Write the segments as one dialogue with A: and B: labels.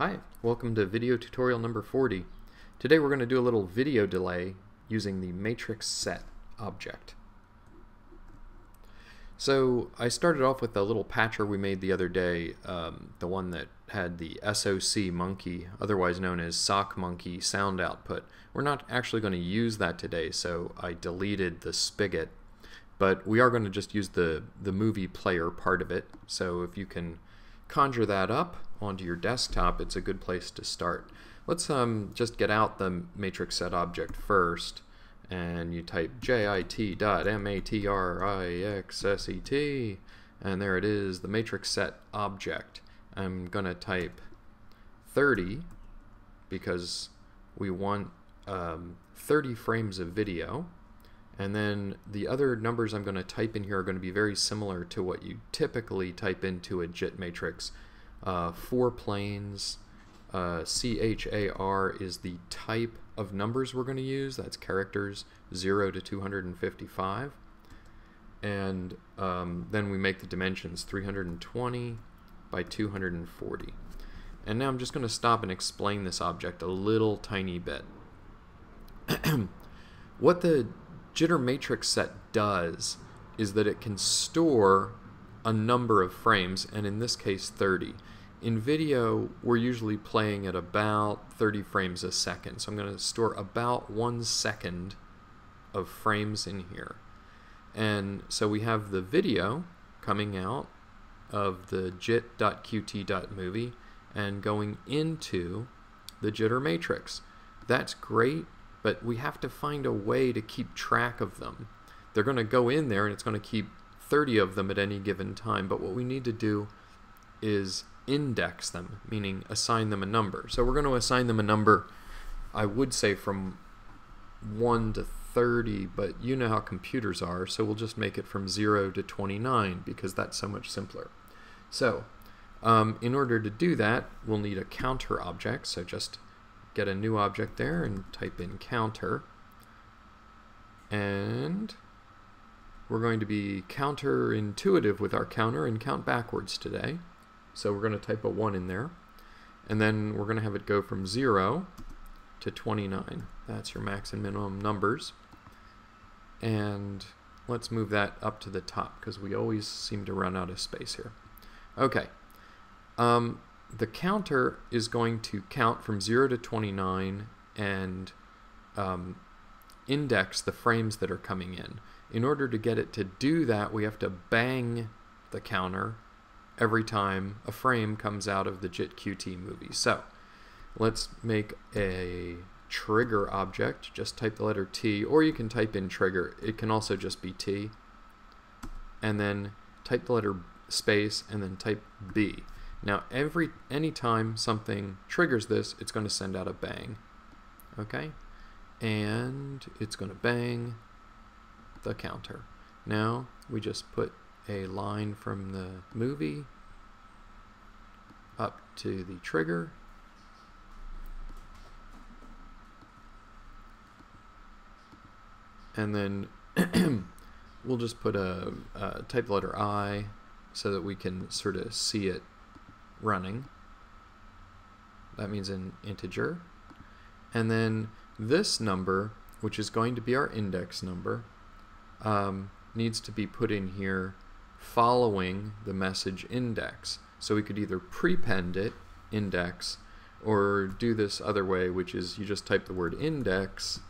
A: Hi, welcome to video tutorial number 40. Today we're going to do a little video delay using the matrix set object. So I started off with a little patcher we made the other day, um, the one that had the SOC monkey, otherwise known as sock monkey sound output. We're not actually going to use that today, so I deleted the spigot. But we are going to just use the, the movie player part of it, so if you can conjure that up onto your desktop, it's a good place to start. Let's um, just get out the matrix set object first and you type jit.matrixset and there it is, the matrix set object. I'm going to type 30 because we want um, 30 frames of video and then the other numbers I'm going to type in here are going to be very similar to what you typically type into a JIT matrix. Uh, four planes, uh, CHAR is the type of numbers we're going to use. That's characters 0 to 255. And um, then we make the dimensions 320 by 240. And now I'm just going to stop and explain this object a little tiny bit. what the jitter matrix set does is that it can store a number of frames, and in this case 30. In video, we're usually playing at about 30 frames a second, so I'm going to store about one second of frames in here. And so we have the video coming out of the jit.qt.movie and going into the jitter matrix. That's great but we have to find a way to keep track of them. They're going to go in there and it's going to keep 30 of them at any given time, but what we need to do is index them, meaning assign them a number. So we're going to assign them a number, I would say from 1 to 30, but you know how computers are, so we'll just make it from 0 to 29 because that's so much simpler. So um, in order to do that, we'll need a counter object, so just get a new object there and type in counter. And we're going to be counterintuitive with our counter and count backwards today. So we're going to type a 1 in there. And then we're going to have it go from 0 to 29. That's your max and minimum numbers. And let's move that up to the top because we always seem to run out of space here. Okay. Um, the counter is going to count from 0 to 29 and um, index the frames that are coming in. In order to get it to do that, we have to bang the counter every time a frame comes out of the JIT-QT movie. So let's make a trigger object. Just type the letter T, or you can type in trigger. It can also just be T. And then type the letter space, and then type B. Now every anytime something triggers this, it's going to send out a bang. Okay? And it's going to bang the counter. Now we just put a line from the movie up to the trigger. And then we'll just put a, a type letter I so that we can sort of see it running. That means an integer. And then this number, which is going to be our index number, um, needs to be put in here following the message index. So we could either prepend it, index, or do this other way, which is you just type the word index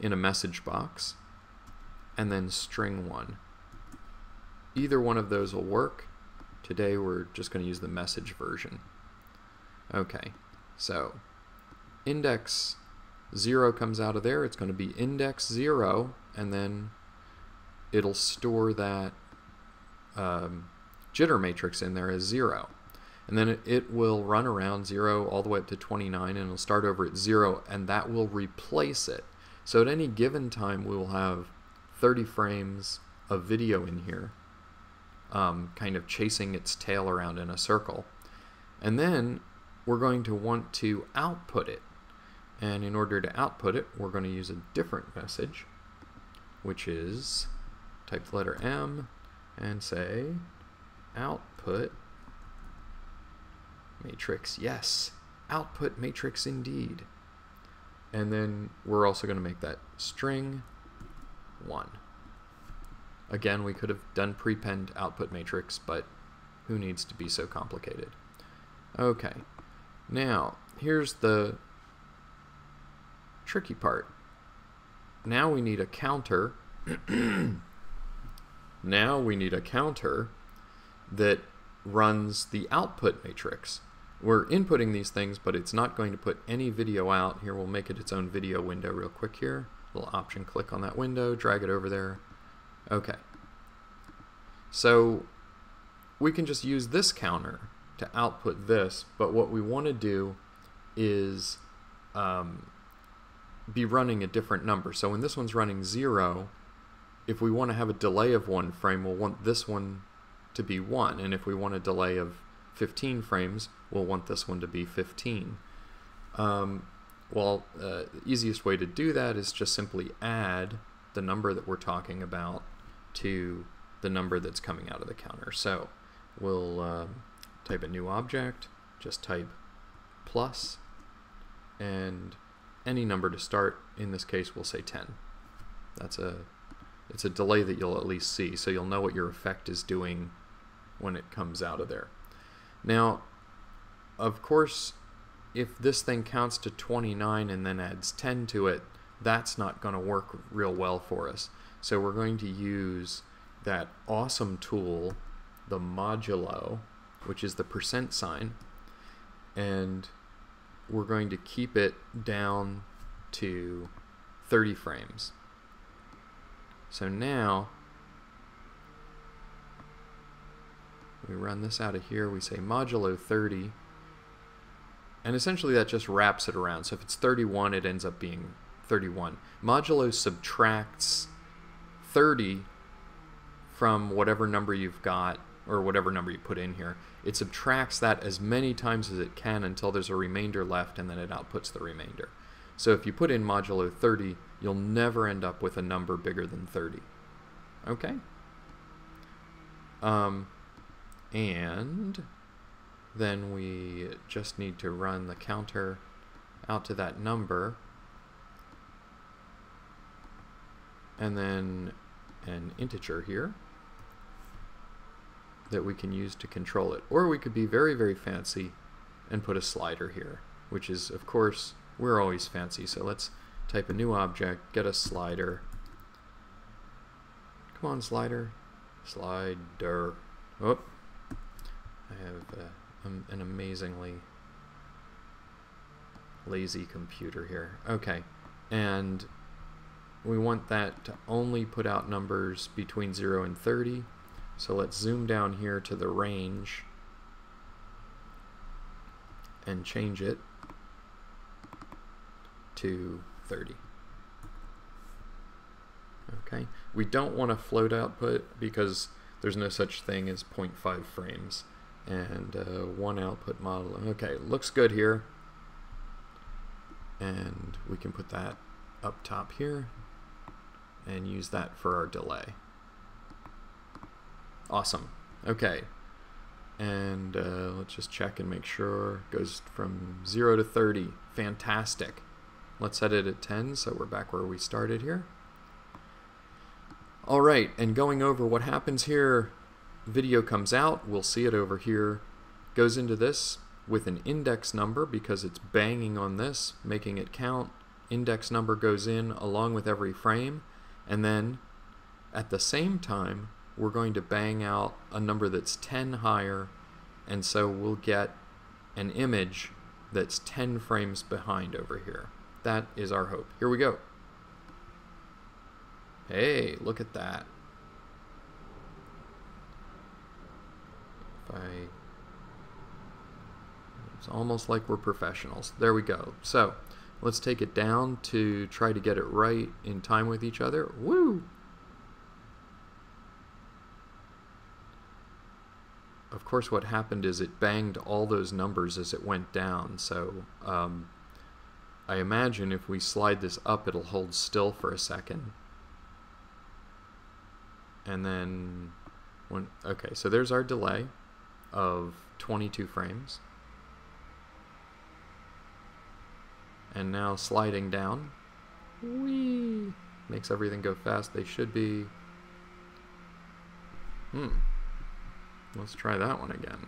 A: in a message box, and then string 1. Either one of those will work. Today we're just going to use the message version. Okay, so index 0 comes out of there. It's going to be index 0, and then it'll store that um, jitter matrix in there as 0. And then it, it, will run around 0 all the way up to 29, and it'll start over at 0, and that will replace it. So at any given time, we will have 30 frames of video in here um, kind of chasing its tail around in a circle. And then we're going to want to output it. And in order to output it, we're going to use a different message, which is type the letter M and say output matrix, yes. Output matrix indeed. And then we're also going to make that string 1. Again, we could have done prepend output matrix, but who needs to be so complicated? Okay, now here's the tricky part. Now we need a counter. now we need a counter that runs the output matrix. We're inputting these things, but it's not going to put any video out. Here, we'll make it its own video window real quick here. Little option, click on that window, drag it over there. Okay. So we can just use this counter to output this, but what we want to do is um, be running a different number. So when this one's running 0, if we want to have a delay of one frame, we'll want this one to be 1. And if we want a delay of 15 frames, we'll want this one to be 15. Um, well, uh, the easiest way to do that is just simply add the number that we're talking about to the number that's coming out of the counter. So we'll uh, type a new object, just type plus, and any number to start. In this case, we'll say 10. That's a it's a delay that you'll at least see, so you'll know what your effect is doing when it comes out of there. Now, of course, if this thing counts to 29 and then adds 10 to it, that's not going to work real well for us. So we're going to use that awesome tool, the modulo, which is the percent sign, and we're going to keep it down to 30 frames. So now we run this out of here, we say modulo 30, and essentially that just wraps it around. So if it's 31, it ends up being 31. Modulo subtracts 30 from whatever number you've got or whatever number you put in here. It subtracts that as many times as it can until there's a remainder left and then it outputs the remainder. So if you put in modulo 30, you'll never end up with a number bigger than 30. Okay? Um, and then we just need to run the counter out to that number and then an integer here that we can use to control it. Or we could be very, very fancy and put a slider here, which is, of course, we're always fancy. So let's type a new object, get a slider. Come on, slider. Slider. Oh, I have uh, an amazingly lazy computer here. Okay, and we want that to only put out numbers between 0 and 30. So let's zoom down here to the range and change it to 30. Okay, we don't want a float output because there's no such thing as 0.5 frames and uh, one output model. Okay, looks good here. And we can put that up top here and use that for our delay. Awesome. Okay. And uh, let's just check and make sure. Goes from 0 to 30. Fantastic. Let's set it at 10 so we're back where we started here. Alright, and going over what happens here, video comes out, we'll see it over here, goes into this with an index number because it's banging on this, making it count. Index number goes in along with every frame, and then at the same time, we're going to bang out a number that's 10 higher, and so we'll get an image that's 10 frames behind over here. That is our hope. Here we go. Hey, look at that. If I... It's almost like we're professionals. There we go. So, let's take it down to try to get it right in time with each other. Woo! Of course, what happened is it banged all those numbers as it went down, so um, I imagine if we slide this up, it'll hold still for a second. And then, when okay, so there's our delay of 22 frames. And now sliding down. Whee! Makes everything go fast. They should be... Hmm. Let's try that one again.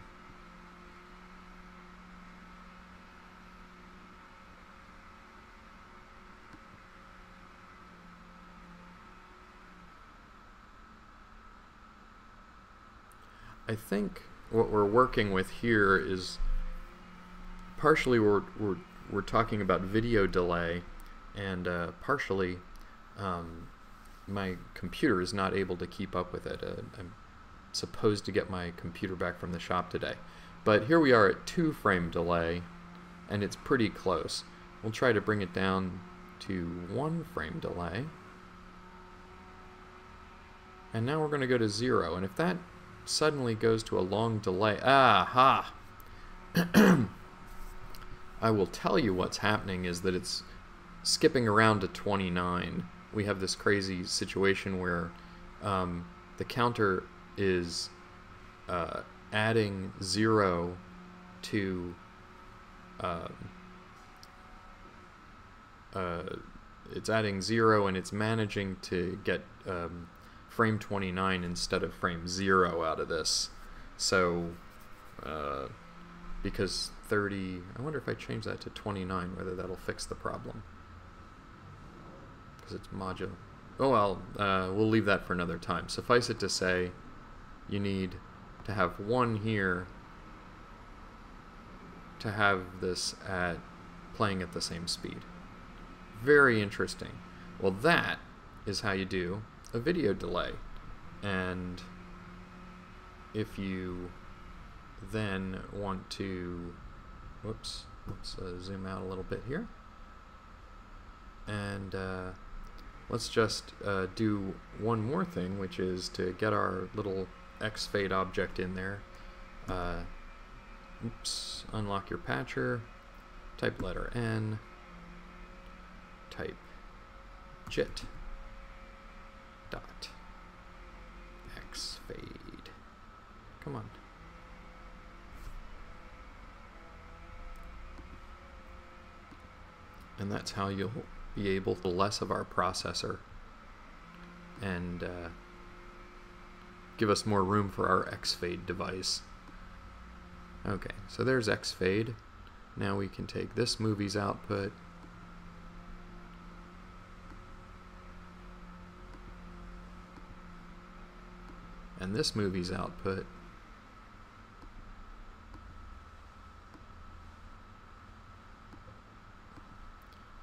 A: I think what we're working with here is partially we're, we're, we're talking about video delay and uh, partially um, my computer is not able to keep up with it. Uh, I'm supposed to get my computer back from the shop today. But here we are at two frame delay and it's pretty close. We'll try to bring it down to one frame delay. And now we're going to go to zero. And if that suddenly goes to a long delay. Aha! I will tell you what's happening is that it's skipping around to 29. We have this crazy situation where um, the counter is uh, adding zero to uh, uh, it's adding zero and it's managing to get um, frame 29 instead of frame 0 out of this. So, uh, because 30, I wonder if I change that to 29, whether that'll fix the problem. Because it's modulo. Oh well, uh, we'll leave that for another time. Suffice it to say, you need to have one here to have this at playing at the same speed. Very interesting. Well, that is how you do a video delay. And if you then want to, whoops, let's uh, zoom out a little bit here. And uh, let's just uh, do one more thing, which is to get our little X fade object in there. Uh, oops, unlock your patcher, type letter N, type JIT dot X fade. Come on. And that's how you'll be able to less of our processor and uh, give us more room for our X-Fade device. Okay, so there's X-Fade. Now we can take this movie's output and this movie's output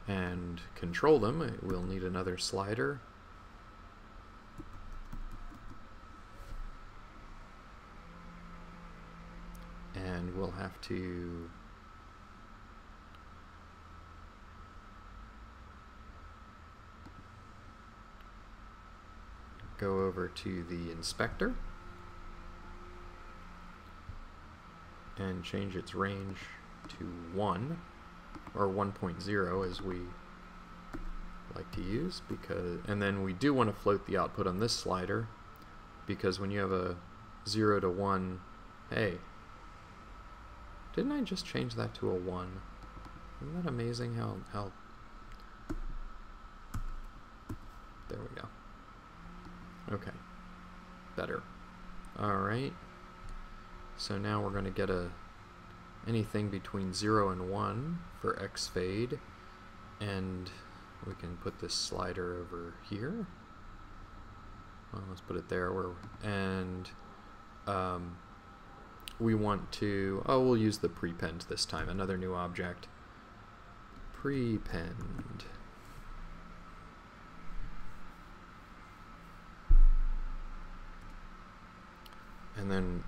A: and control them. We'll need another slider. And we'll have to go over to the inspector and change its range to 1 or 1.0 as we like to use because and then we do want to float the output on this slider because when you have a 0 to 1 hey didn't I just change that to a 1 isn't that amazing how how there we go Okay. Better. Alright. So now we're going to get a anything between 0 and 1 for X fade. And we can put this slider over here. Well, let's put it there. Where, and um, we want to, oh, we'll use the prepend this time. Another new object. Prepend. and then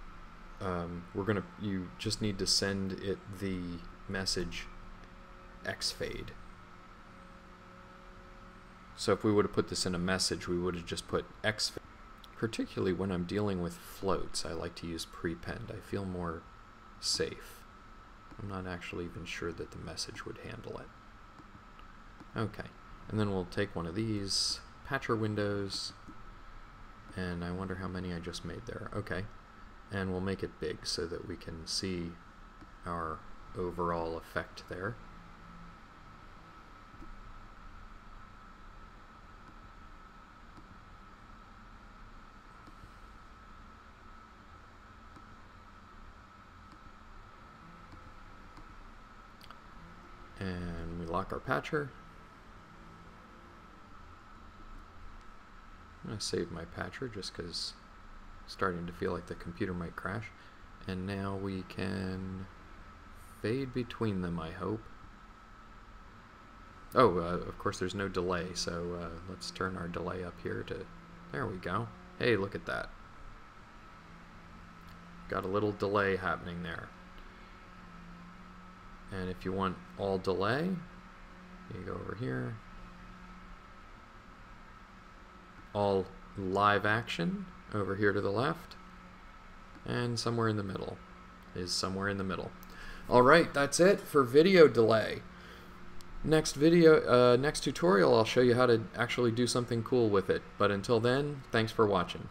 A: um, we're gonna you just need to send it the message x fade. So if we would have put this in a message we would have just put x fade. Particularly when I'm dealing with floats I like to use prepend. I feel more safe. I'm not actually even sure that the message would handle it. Okay and then we'll take one of these patcher windows and I wonder how many I just made there. Okay and we'll make it big so that we can see our overall effect there. And we lock our patcher. I'm going to save my patcher just because starting to feel like the computer might crash. And now we can fade between them, I hope. Oh, uh, of course there's no delay, so uh, let's turn our delay up here to... There we go. Hey, look at that. Got a little delay happening there. And if you want all delay, you go over here. All live action over here to the left. And somewhere in the middle is somewhere in the middle. Alright, that's it for video delay. Next video, uh, next tutorial, I'll show you how to actually do something cool with it. But until then, thanks for watching.